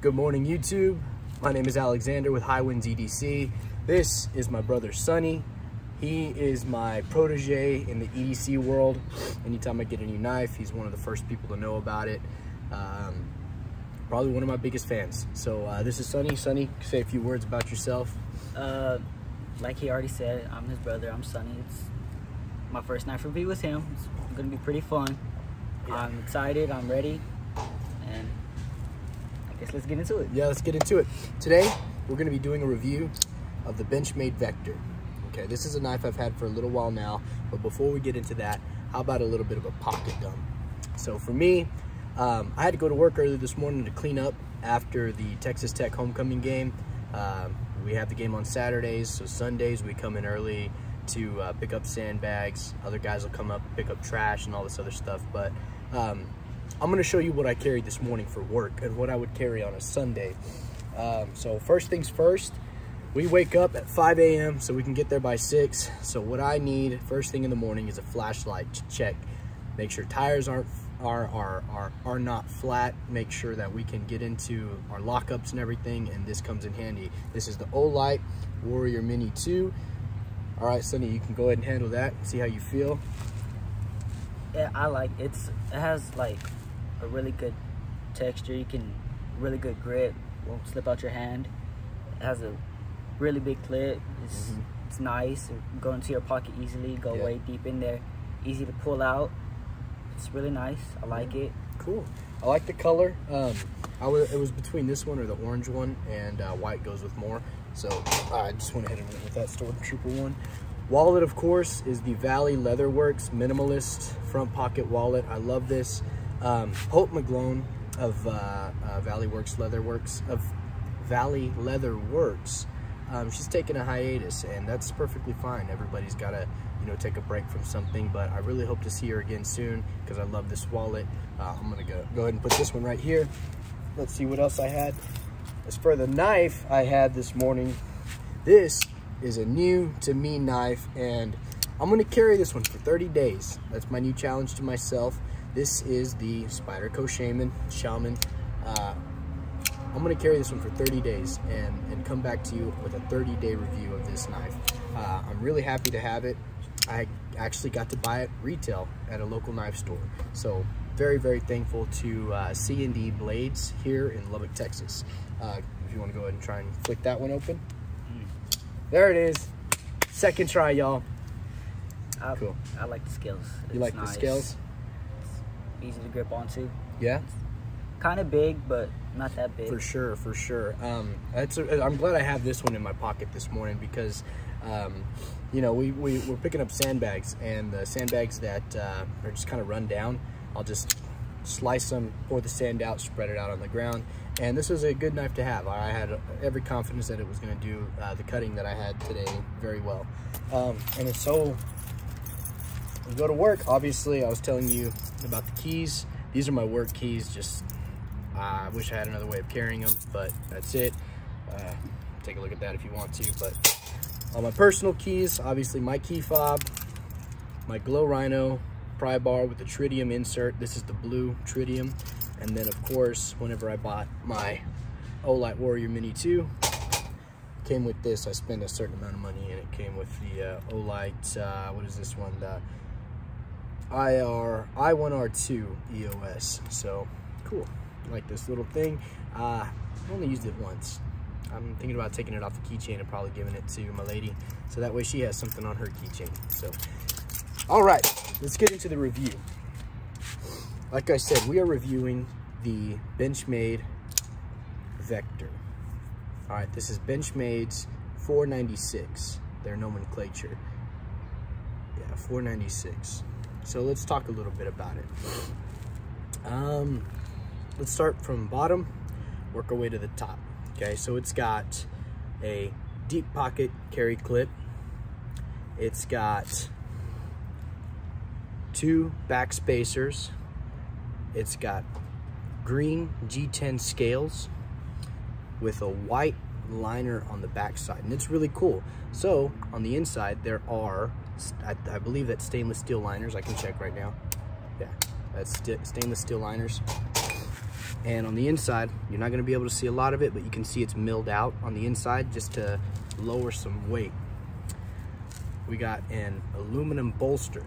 Good morning, YouTube. My name is Alexander with Highwinds EDC. This is my brother, Sonny. He is my protege in the EDC world. Anytime I get a new knife, he's one of the first people to know about it. Um, probably one of my biggest fans. So uh, this is Sonny. Sonny, say a few words about yourself. Uh, like he already said, I'm his brother. I'm Sonny. It's my first knife review with him. It's gonna be pretty fun. Yeah. I'm excited. I'm ready, and Guess let's get into it. Yeah, let's get into it. Today, we're gonna be doing a review of the Benchmade Vector. Okay, this is a knife I've had for a little while now, but before we get into that, how about a little bit of a pocket gun? So for me, um, I had to go to work early this morning to clean up after the Texas Tech homecoming game. Um, we have the game on Saturdays, so Sundays we come in early to uh, pick up sandbags. Other guys will come up, pick up trash and all this other stuff. But um, I'm gonna show you what I carried this morning for work and what I would carry on a Sunday. Um, so first things first, we wake up at 5 a.m. so we can get there by 6. So what I need first thing in the morning is a flashlight to check. Make sure tires aren't are, are, are, are not flat. Make sure that we can get into our lockups and everything, and this comes in handy. This is the Olight Warrior Mini 2. All right, Sonny, you can go ahead and handle that. See how you feel. Yeah, I like it's. It has like a really good texture. You can really good grip. Won't slip out your hand. It has a really big clip. It's Mhm. it's nice. It go into your pocket easily. Go Yeah. way deep in there. Easy to pull out. It's really nice. I like it. Cool. I like the color. Um, I was, it was between this one or the orange one, and uh, white goes with more. So I just went ahead and went with that Stormtrooper one. Wallet, of course, is the Valley Leatherworks Minimalist Front Pocket Wallet. I love this. Um, Hope McGlone of uh, uh, Valley Works of Valley Leather Works. Um, she's taking a hiatus, and that's perfectly fine. Everybody's got to, you know, take a break from something. But I really hope to see her again soon because I love this wallet. Uh, I'm gonna go go ahead and put this one right here. Let's see what else I had. As for the knife I had this morning, this is a new to me knife, and I'm gonna carry this one for 30 days. That's my new challenge to myself. This is the Spyderco Shaman. Shaman. Uh, I'm gonna carry this one for 30 days and, and come back to you with a 30 day review of this knife. Uh, I'm really happy to have it. I actually got to buy it retail at a local knife store. So very, very thankful to uh, C&D Blades here in Lubbock, Texas. Uh, if you wanna go ahead and try and flick that one open. There it is. Second try, y'all. I, Cool. I like the scales. You It's like the nice. scales? Easy to grip onto. Yeah? Kind of big, but not that big. For sure, for sure. Um, it's a, I'm glad I have this one in my pocket this morning because, um, you know, we, we, we're picking up sandbags and the sandbags that uh, are just kind of run down, I'll just slice them, pour the sand out, spread it out on the ground. And this was a good knife to have. I had every confidence that it was going to do uh, the cutting that I had today very well. Um, and it's so we go to work. Obviously, I was telling you about the keys. These are my work keys. Just uh, I wish I had another way of carrying them, but that's it. Uh, take a look at that if you want to. But all my personal keys, obviously my key fob, my Glow Rhino pry bar with the tritium insert. This is the blue tritium. And then of course, whenever I bought my Olight Warrior Mini 2, came with this. I spent a certain amount of money and it came with the uh, Olight, uh, what is this one? The IR, I1R2 EOS. So cool, like this little thing. Uh, I only used it once. I'm thinking about taking it off the keychain and probably giving it to my lady. So that way she has something on her keychain. So, all right, let's get into the review. Like I said, we are reviewing the Benchmade Vector. All right, this is Benchmade's 496, their nomenclature. Yeah, 496. So let's talk a little bit about it. Um, let's start from bottom, work our way to the top. Okay, so it's got a deep pocket carry clip. It's got two back spacers. It's got green G10 scales with a white liner on the back side and it's really cool so on the inside there are I, I believe that stainless steel liners I can check right now yeah that's st stainless steel liners And on the inside, you're not gonna be able to see a lot of it, but you can see it's milled out on the inside just to lower some weight. We got an aluminum bolster.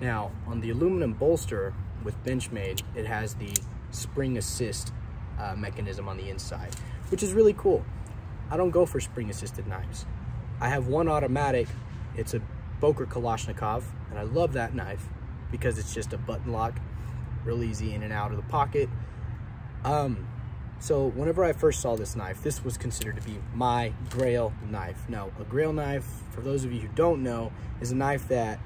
Now, on the aluminum bolster with Benchmade, it has the spring assist uh, mechanism on the inside, which is really cool. I don't go for spring assisted knives. I have one automatic, it's a Boker Kalashnikov, and I love that knife because it's just a button lock, real easy in and out of the pocket. Um, so whenever I first saw this knife, this was considered to be my grail knife. Now, a grail knife, for those of you who don't know, is a knife that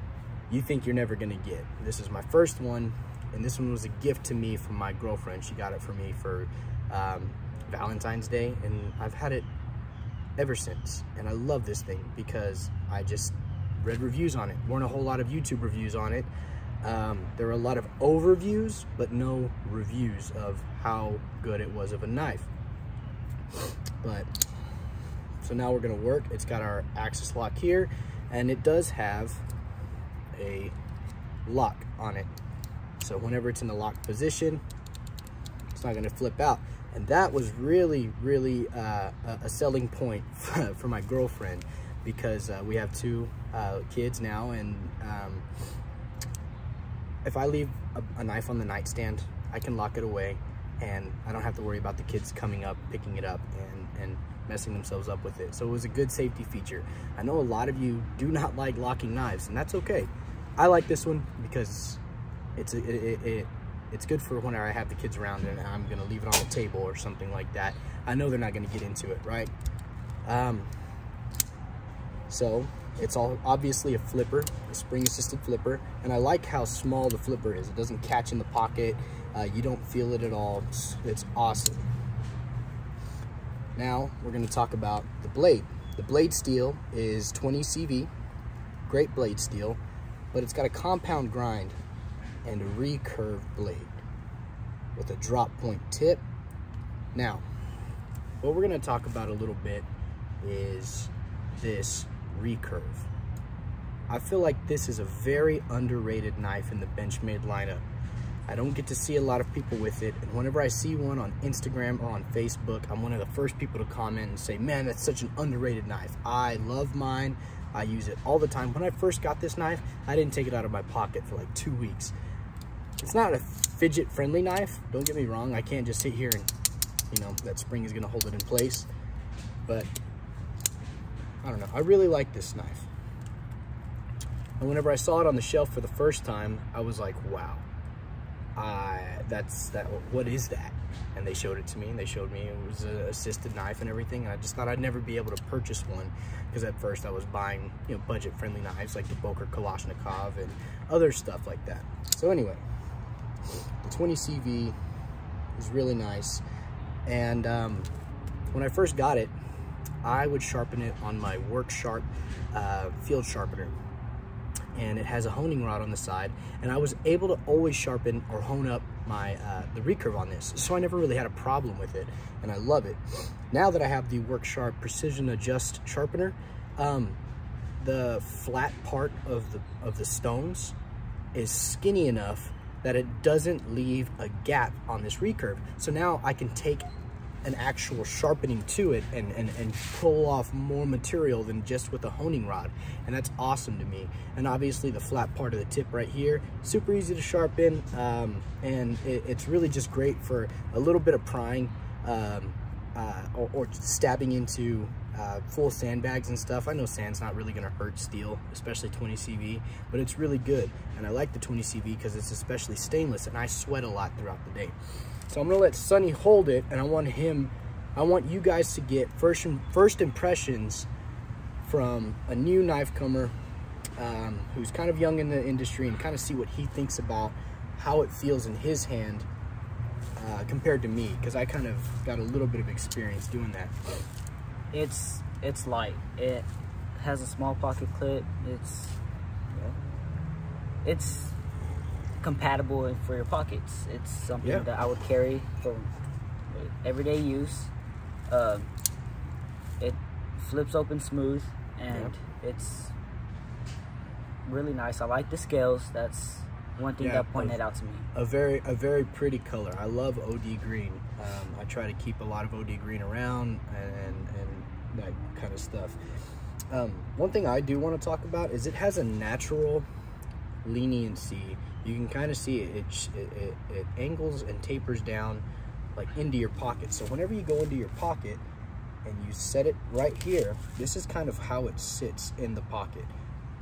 you think you're never gonna get. This is my first one, and this one was a gift to me from my girlfriend. She got it for me for um, Valentine's Day, and I've had it ever since. And I love this thing because I just read reviews on it. Weren't a whole lot of YouTube reviews on it. Um, there were a lot of overviews, but no reviews of how good it was of a knife. But, so now we're gonna work. It's got our axis lock here, and it does have a lock on it. So whenever it's in the locked position, it's not gonna flip out. And that was really, really uh, a selling point for my girlfriend because uh, we have two uh, kids now and um, if I leave a, a, knife on the nightstand, I can lock it away and I don't have to worry about the kids coming up, picking it up and, and messing themselves up with it. So it was a good safety feature. I know a lot of you do not like locking knives and that's okay. I like this one because it's a, it, it, it's good for whenever I have the kids around and I'm gonna leave it on the table or something like that. I know they're not gonna get into it, right? Um, so it's all obviously a flipper, a spring assisted flipper. And I like how small the flipper is. It doesn't catch in the pocket. Uh, you don't feel it at all. It's, it's awesome. Now we're gonna talk about the blade. The blade steel is 20 CV, great blade steel, but it's got a compound grind and a recurve blade with a drop point tip. Now, what we're gonna talk about a little bit is this recurve. I feel like this is a very underrated knife in the Benchmade lineup. I don't get to see a lot of people with it, and whenever I see one on Instagram or on Facebook, I'm one of the first people to comment and say, man, that's such an underrated knife. I love mine. I use it all the time. When I first got this knife, I didn't take it out of my pocket for like two weeks. It's not a fidget friendly knife. Don't get me wrong. I can't just sit here and, you know, that spring is gonna hold it in place. But I don't know. I really like this knife. And whenever I saw it on the shelf for the first time, I was like, wow, I, that's that. What is that? And they showed it to me, and they showed me it was an assisted knife and everything. And I just thought I'd never be able to purchase one because at first I was buying, you know, budget-friendly knives like the Boker Kalashnikov and other stuff like that. So anyway, the 20 CV is really nice. And um, when I first got it, I would sharpen it on my Work Sharp uh, field sharpener. And it has a honing rod on the side. And I was able to always sharpen or hone up my uh, the recurve on this. So I never really had a problem with it. And I love it. Now that I have the Work Sharp Precision Adjust Sharpener, um, the flat part of the, of the stones is skinny enough that it doesn't leave a gap on this recurve. So now I can take an actual sharpening to it and, and, and pull off more material than just with a honing rod. And that's awesome to me. And obviously the flat part of the tip right here, super easy to sharpen. Um, and it, it's really just great for a little bit of prying um, uh, or, or, stabbing into uh, full sandbags and stuff. I know sand's not really gonna hurt steel, especially 20 CV, but it's really good. And I like the 20 CV because it's especially stainless and I sweat a lot throughout the day. So I'm gonna let Sonny hold it and I want him, I want you guys to get first, first impressions from a new knife comer um, who's kind of young in the industry and kind of see what he thinks about how it feels in his hand uh, compared to me because I kind of got a little bit of experience doing that. It's it's light. It has a small pocket clip. It's it's compatible for your pockets. It's something yeah. that I would carry for everyday use. Uh, it flips open smooth and yeah. it's really nice. I like the scales. That's one thing Yeah, that pointed both. out to me. a very a very pretty color. I love OD green. Um, I try to keep a lot of OD green around and and that kind of stuff. Um, one thing I do want to talk about is it has a natural leniency. You can kind of see it. It, it, it. angles and tapers down like into your pocket. So whenever you go into your pocket and you set it right here, this is kind of how it sits in the pocket.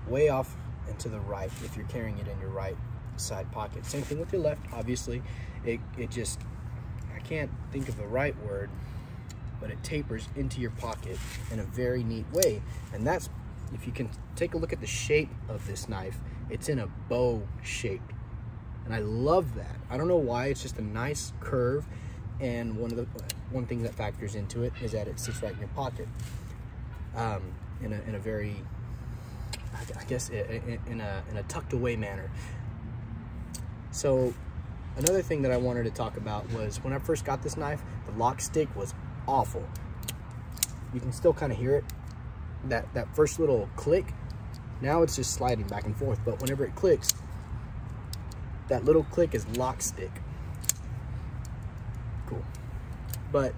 Way off and to the right if you're carrying it in your right side pocket. Same thing with your left, obviously. It, it just, can't think of the right word, but it tapers into your pocket in a very neat way. And that's, if you can take a look at the shape of this knife, it's in a bow shape. And I love that. I don't know why, it's just a nice curve. And one of the, one thing that factors into it is that it sits right in your pocket. Um, in a, in a very, I guess in a, in a tucked away manner. So another thing that I wanted to talk about was when I first got this knife, the lock stick was awful. You can still kind of hear it. That that first little click, now it's just sliding back and forth, but whenever it clicks, that little click is lock stick. Cool. But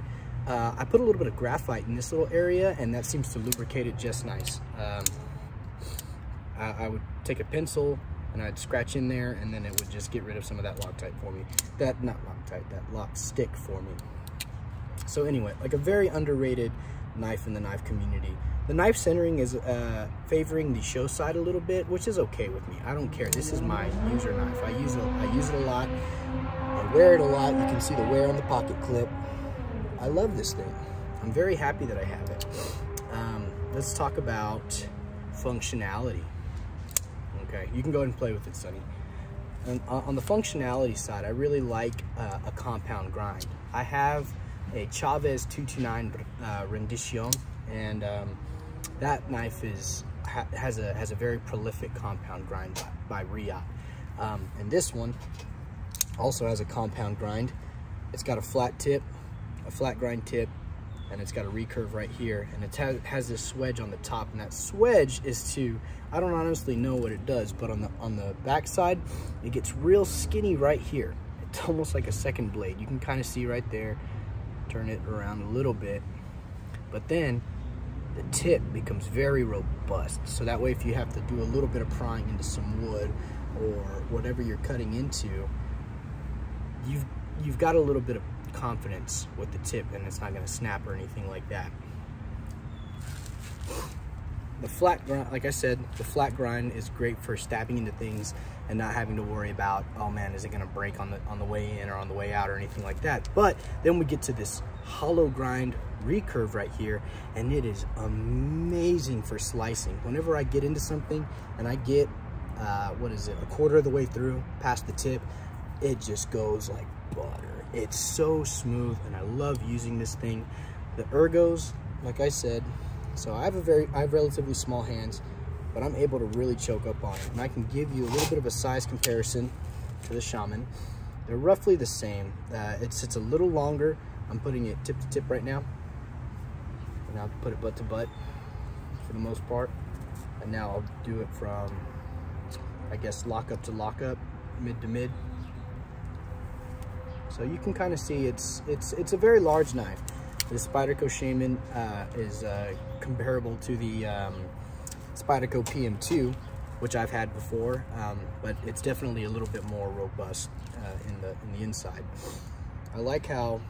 uh, I put a little bit of graphite in this little area and that seems to lubricate it just nice. Um, I, I would take a pencil and I'd scratch in there and then it would just get rid of some of that Loctite for me. That, not Loctite, that lock stick for me. So anyway, like a very underrated knife in the knife community. The knife centering is uh, favoring the show side a little bit, which is okay with me. I don't care. This is my user knife. I use it, I use it a lot. I wear it a lot. You can see the wear on the pocket clip. I love this thing. I'm very happy that I have it. Um, let's talk about functionality. Okay, you can go ahead and play with it, Sonny. And on on the functionality side, I really like uh, a compound grind. I have a Chaves 229 uh, Rendition, and um, that knife is ha has a has a very prolific compound grind by, by Riot. Um, and this one also has a compound grind. It's got a flat tip, a flat grind tip, and it's got a recurve right here and it has, has this swedge on the top and that swedge is to I don't honestly know what it does but on the on the back side it gets real skinny right here. It's almost like a second blade. You can kind of see right there. Turn it around a little bit. But then the tip becomes very robust. So that way if you have to do a little bit of prying into some wood or whatever you're cutting into you've you've got a little bit of confidence with the tip and it's not going to snap or anything like that. The flat grind, like I said, the flat grind is great for stabbing into things and not having to worry about, oh man, is it going to break on the on the way in or on the way out or anything like that. But then we get to this hollow grind recurve right here and it is amazing for slicing. Whenever I get into something and I get, uh, what is it, a quarter of the way through past the tip, it just goes like butter. It's so smooth and I love using this thing. The ergos, like I said, so I have a very, I have relatively small hands, but I'm able to really choke up on it. And I can give you a little bit of a size comparison to the Shaman. They're roughly the same. Uh, it's, it's a little longer. I'm putting it tip to tip right now. And I'll put it butt to butt for the most part. And now I'll do it from, I guess, lock up to lock up, mid to mid. So you can kind of see it's it's it's a very large knife. The Spyderco Shaman uh, is uh, comparable to the um, Spyderco PM2, which I've had before, um, but it's definitely a little bit more robust uh, in the in the inside. I like how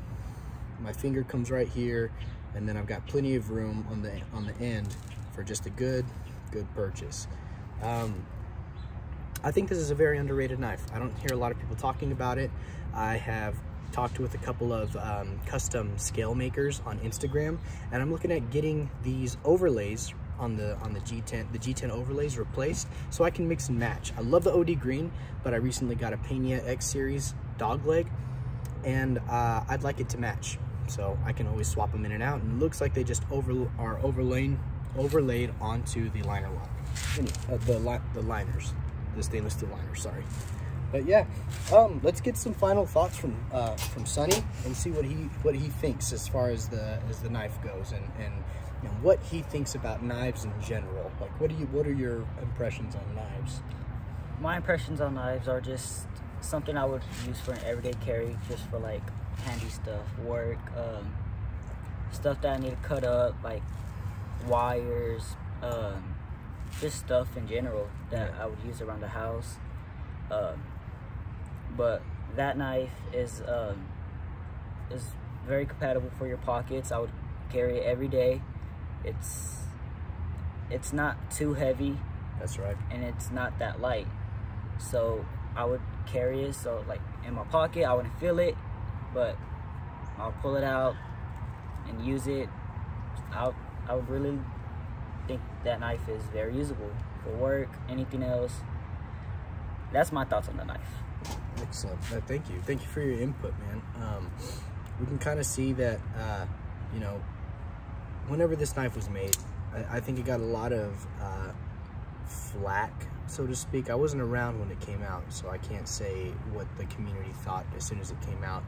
my finger comes right here, and then I've got plenty of room on the on the end for just a good good purchase. Um, I think this is a very underrated knife. I don't hear a lot of people talking about it. I have talked with a couple of um, custom scale makers on Instagram, and I'm looking at getting these overlays on the on the G10 the G10 overlays replaced so I can mix and match. I love the OD green, but I recently got a Pena X series dog leg, and uh, I'd like it to match. So I can always swap them in and out, and it looks like they just over are overlaid overlaid onto the liner lock, anyway, uh, the li the liners, the stainless steel liners. Sorry. But yeah, um, let's get some final thoughts from uh, from Sonny and see what he what he thinks as far as the as the knife goes and and you know, what he thinks about knives in general. Like, what do you what are your impressions on knives? my impressions on knives are just something I would use for an everyday carry, just for like handy stuff, work, um, stuff that I need to cut up, like wires, um, just stuff in general that Yeah. I would use around the house. Um, but that knife is um, is very compatible for your pockets. I would carry it every day. It's it's not too heavy That's right. and it's not that light. So I would carry it so like in my pocket I wouldn't feel it, but I'll pull it out and use it. I I would really think that knife is very usable for work, anything else. That's my thoughts on the knife. Excellent. Thank you. Thank you for your input, man. Um, we can kind of see that, uh, you know, whenever this knife was made, I, I think it got a lot of uh, flack, so to speak. I wasn't around when it came out, so I can't say what the community thought as soon as it came out.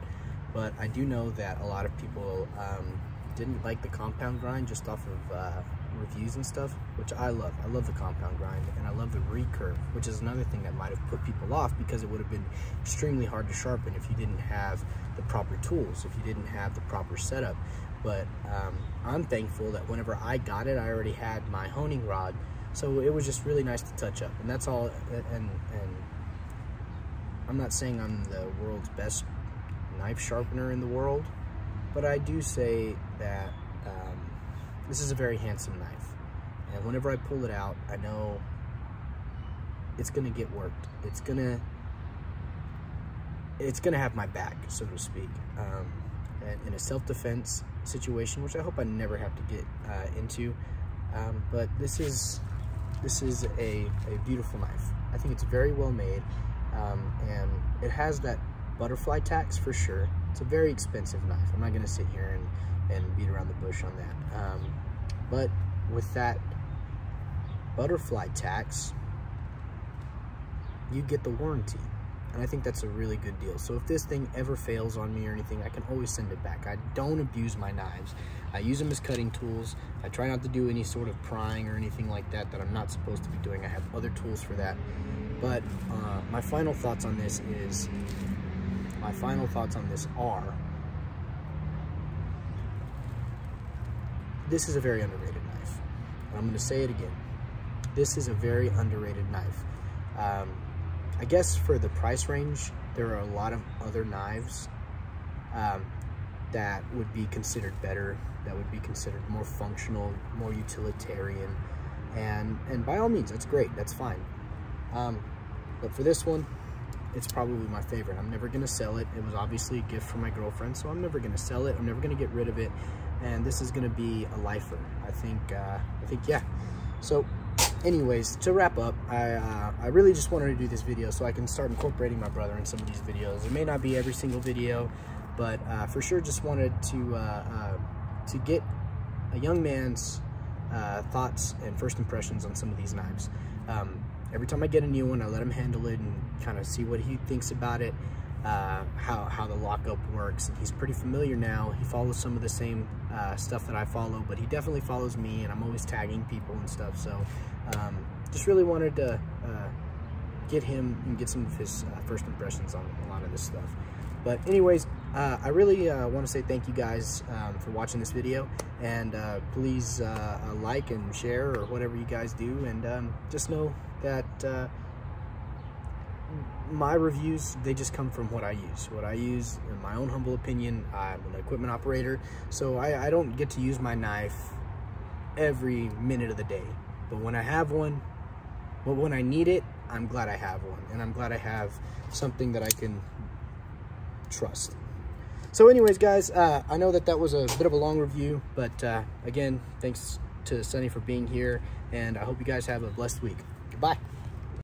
But I do know that a lot of people um, didn't like the compound grind just off of uh, reviews and stuff, which I love. I love the compound grind and I love the recurve, which is another thing that might have put people off because it would have been extremely hard to sharpen if you didn't have the proper tools, if you didn't have the proper setup. But um, I'm thankful that whenever I got it, I already had my honing rod, so it was just really nice to touch up, and that's all. And and I'm not saying I'm the world's best knife sharpener in the world, but I do say that this is a very handsome knife. And whenever I pull it out, I know it's gonna get worked. It's gonna, it's gonna have my back, so to speak. Um, in a self-defense situation, which I hope I never have to get uh, into. Um, but this is, this is a, a beautiful knife. I think it's very well made. Um, and it has that butterfly tax for sure. It's a very expensive knife. I'm not gonna sit here and, and beat around the bush on that. Um, but with that butterfly tax, you get the warranty. And I think that's a really good deal. So if this thing ever fails on me or anything, I can always send it back. I don't abuse my knives. I use them as cutting tools. I try not to do any sort of prying or anything like that that I'm not supposed to be doing. I have other tools for that. But uh, my final thoughts on this is, my final thoughts on this are, this is a very underrated knife. And I'm gonna say it again. This is a very underrated knife. Um, I guess for the price range, there are a lot of other knives um, that would be considered better, that would be considered more functional, more utilitarian. And, and by all means, that's great, that's fine. Um, but for this one, it's probably my favorite. I'm never gonna sell it. It was obviously a gift from my girlfriend, so I'm never gonna sell it. I'm never gonna get rid of it. And this is gonna be a lifer. I think, uh, I think, yeah. So anyways, to wrap up, I, uh, I really just wanted to do this video so I can start incorporating my brother in some of these videos. It may not be every single video, but uh, for sure just wanted to, uh, uh, to get a young man's uh, thoughts and first impressions on some of these knives. Um, every time I get a new one, I let him handle it and kind of see what he thinks about it, uh, how, how the lockup works. And he's pretty familiar now. He follows some of the same uh, stuff that I follow, but he definitely follows me and I'm always tagging people and stuff. So um, just really wanted to uh, get him and get some of his uh, first impressions on a lot of this stuff. But anyways, uh, I really uh, want to say thank you guys um, for watching this video and uh, please uh, uh, like and share or whatever you guys do and um, just know that my reviews they just come from what I use what I use in my own humble opinion I'm an equipment operator so I, I don't get to use my knife every minute of the day but when I have one but when I need it I'm glad I have one and I'm glad I have something that I can trust so anyways, guys, uh, I know that that was a bit of a long review, but uh, again, thanks to Sonny for being here, and I hope you guys have a blessed week. Goodbye.